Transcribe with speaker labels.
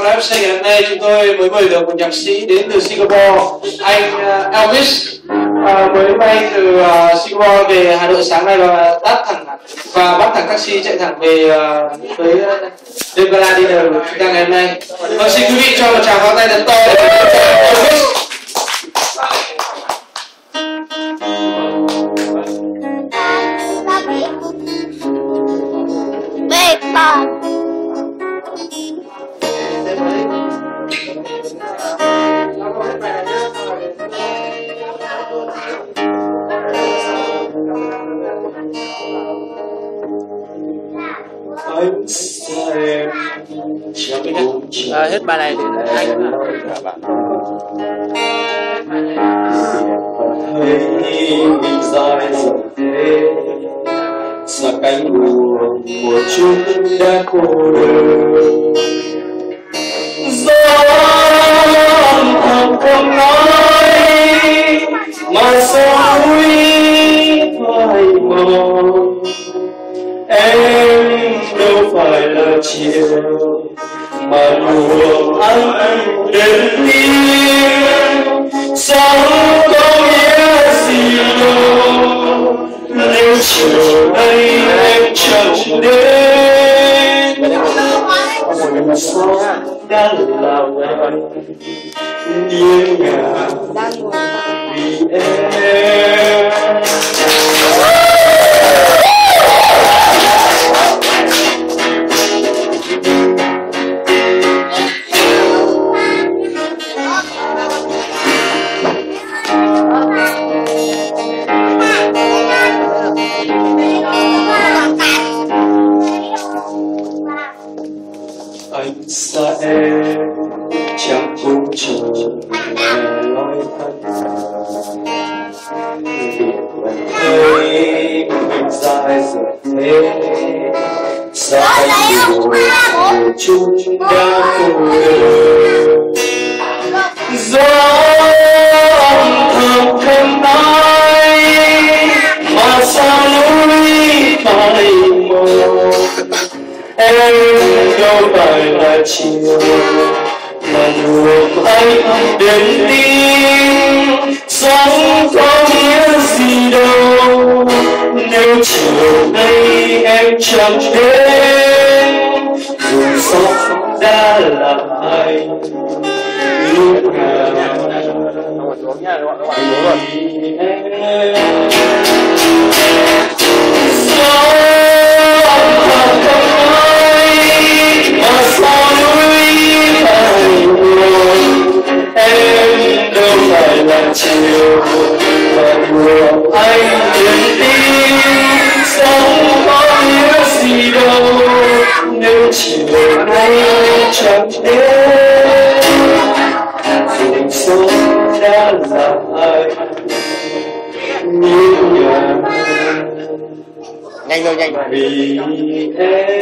Speaker 1: của FC ngày hôm nay chúng tôi mới mời được một nhạc sĩ đến từ Singapore, anh uh, Elvis uh, mới bay từ uh, Singapore về Hà Nội sáng nay và đáp thẳng và bắt thẳng taxi chạy thẳng về uh, tới uh, đêm gala đi đầu chúng ta ngày hôm nay. Vâng, xin quý vị cho một tràng pháo tay thật to Elvis.
Speaker 2: Big Bob.
Speaker 3: À, hết bài này thì anh
Speaker 4: thấy dài dòng thế xa cánh buồn của chúng đã cô đơn chiều mà luồng anh đến tim sống có nghĩa gì? Đâu nếu chiều nay em chẳng đến. Mình sống đã làm anh. Nhớ nhà em chẳng cũng chờ nói thân việc lần thấy mình dài giờ thế buồn của chúng đã cô đơn em đâu phải là chiều mà luộc anh đến tim. Sống có nghĩa gì đâu. Nếu chiều nay em chẳng đến dù sống đã là anh lúc nào vì em là chiều mà buồn anh đến tim sống có nghĩa gì đâu nếu chiều nay chẳng đến dù sống đã là anh như nhà
Speaker 3: nhanh thôi nhanh. Thôi
Speaker 4: vì em